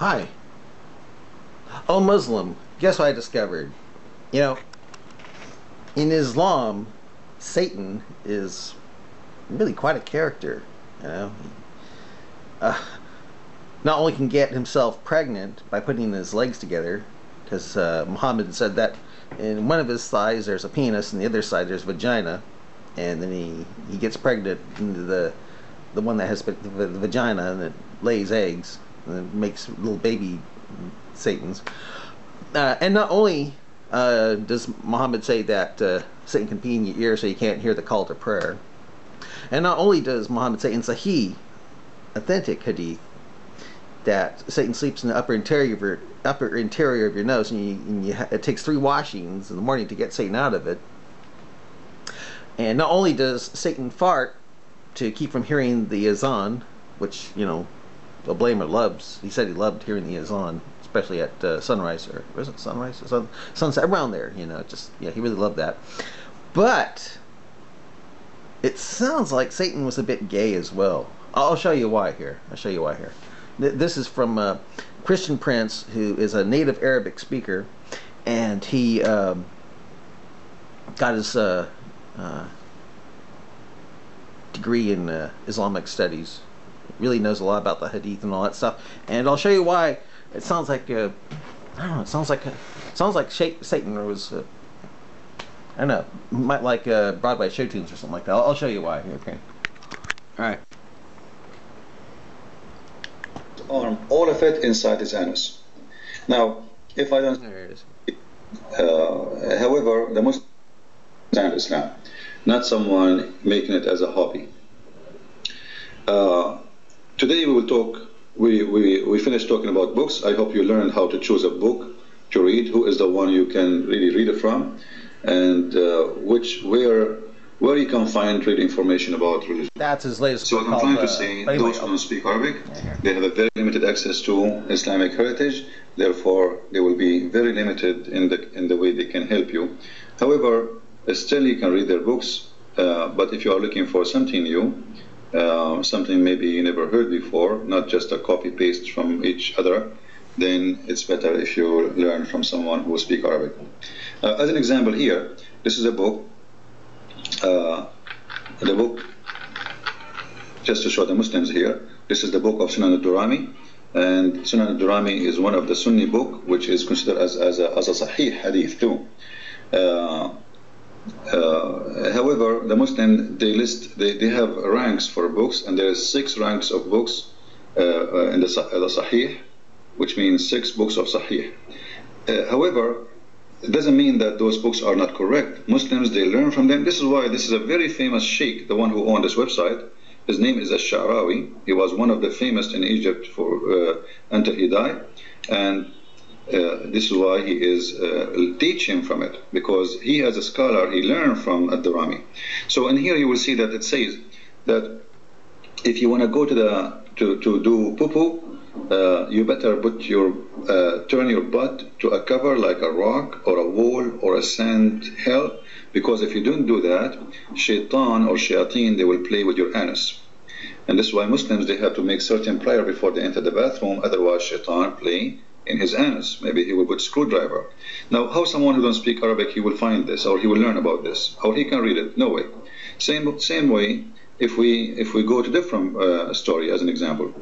Hi. Oh, Muslim. Guess what I discovered? You know, in Islam, Satan is really quite a character. You know, uh, not only can get himself pregnant by putting his legs together, because uh, Muhammad said that in one of his thighs there's a penis, and the other side there's vagina, and then he he gets pregnant into the the one that has the, the vagina and it lays eggs makes little baby satans. Uh, and not only uh, does Muhammad say that uh, Satan can be in your ear so you can't hear the call to prayer, and not only does Muhammad say in Sahih, authentic hadith, that Satan sleeps in the upper interior of your upper interior of your nose, and, you, and you it takes three washings in the morning to get Satan out of it. And not only does Satan fart to keep from hearing the azan, which you know, the blamer loves. He said he loved hearing the azan, especially at uh, sunrise or was it sunrise, sun, sunset around there. You know, just yeah, he really loved that. But it sounds like Satan was a bit gay as well. I'll show you why here. I'll show you why here. This is from uh, Christian Prince, who is a native Arabic speaker, and he um, got his uh, uh, degree in uh, Islamic studies. Really knows a lot about the Hadith and all that stuff. And I'll show you why. It sounds like uh, I don't know. It sounds like uh, sounds like Satan was. Uh, I don't know. Might like uh, Broadway show tunes or something like that. I'll, I'll show you why. Okay. All right. Arm, all of it inside his anus. Now, if I don't. There it is. Uh, however, the most anus now not someone making it as a hobby. Uh, today we will talk, we, we, we finished talking about books. I hope you learned how to choose a book to read, who is the one you can really read it from, and uh, which, where, where you can find real information about religion. That's his latest So book what I'm trying to uh, say, those who don't speak Arabic, they have a very limited access to Islamic heritage. Therefore, they will be very limited in the in the way they can help you. However, still you can read their books, uh, but if you are looking for something new, uh, something maybe you never heard before, not just a copy paste from each other, then it's better if you learn from someone who speaks Arabic. Uh, as an example here, this is a book. Uh, the book, just to show the Muslims here, this is the book of Sunan al-Darimi, and Sunan al-Darimi is one of the Sunni book, which is considered as, as, a, as a Sahih hadith too. Uh, however, the Muslim they list they, they have ranks for books, and there is six ranks of books uh, uh in the, the Sahih, which means six books of Sahih. Uh, however, it doesn't mean that those books are not correct. Muslims they learn from them. This is why this is a very famous sheikh, the one who owned this website. His name is Ash-Sha'rawi. He was one of the famous in Egypt for uh, until he died, and this is why he is uh, teaching from it because he as a scholar he learned from Ad-Darimi. So in here you will see that it says that if you want to go to the to, to do poo uh, you better put your uh, turn your butt to a cover like a rock or a wall or a sand hill because if you don't do that shaitan or shayateen they will play with your anus and this is why Muslims they have to make certain prayer before they enter the bathroom otherwise shaitan play in his anus. Maybe he will put screwdriver. Now, how someone who don't speak Arabic he will find this or he will learn about this? or he can read it? No way. Same same way. If we if we go to different uh, story as an example,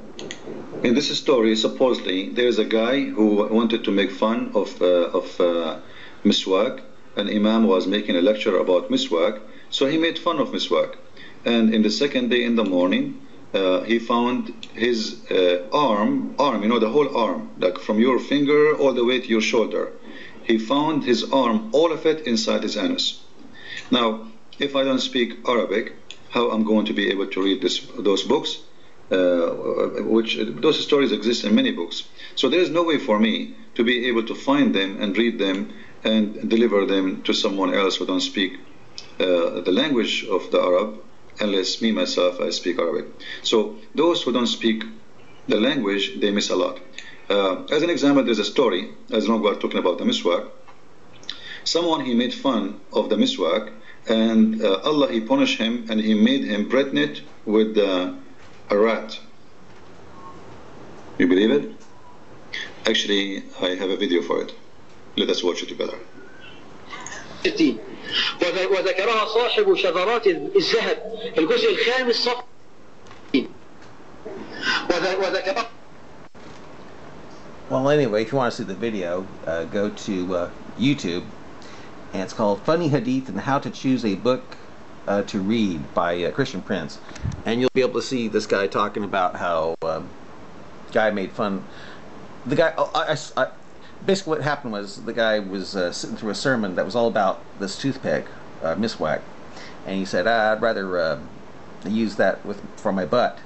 in this story supposedly there is a guy who wanted to make fun of uh, of uh, miswak. An imam was making a lecture about miswak, so he made fun of miswak. And in the second day in the morning, uh, he found his uh, arm, arm, you know, the whole arm, like from your finger all the way to your shoulder. He found his arm, all of it inside his anus. Now, if I don't speak Arabic, how I'm going to be able to read this, those books? Uh, which those stories exist in many books. So there is no way for me to be able to find them and read them and deliver them to someone else who don't speak uh, the language of the Arab unless me myself I speak Arabic. So those who don't speak the language, they miss a lot. Uh, as an example, there's a story, as long as we're talking about the miswak. Someone, he made fun of the miswak, and uh, Allah, he punished him, and he made him pregnant with uh, a rat. You believe it? Actually, I have a video for it. Let us watch it together. وذكرها صاحب شذرات الذهب الجزء الخامس صفحة وذكرها Well, anyway, if you want to see the video, uh, go to uh, YouTube, and it's called "Funny Hadith and How to Choose a Book uh, to Read" by uh, Christian Prince, and you'll be able to see this guy talking about how um, guy made fun. The guy, oh, I, I, I, basically, what happened was the guy was uh, sitting through a sermon that was all about this toothpick, uh, Miswak, and he said, ah, "I'd rather uh, use that with for my butt,"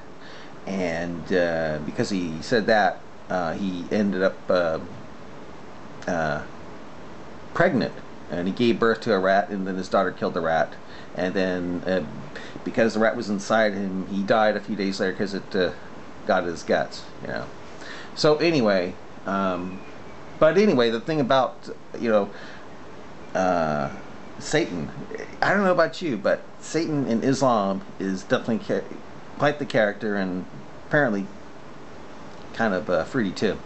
and uh, because he said that uh, he ended up uh, pregnant. And he gave birth to a rat and then his daughter killed the rat. And then because the rat was inside him he died a few days later because it got his guts you know. So anyway um, but anyway the thing about you know uh, Satan I don't know about you but Satan in Islam is definitely quite the character and apparently kind of uh, fruity too.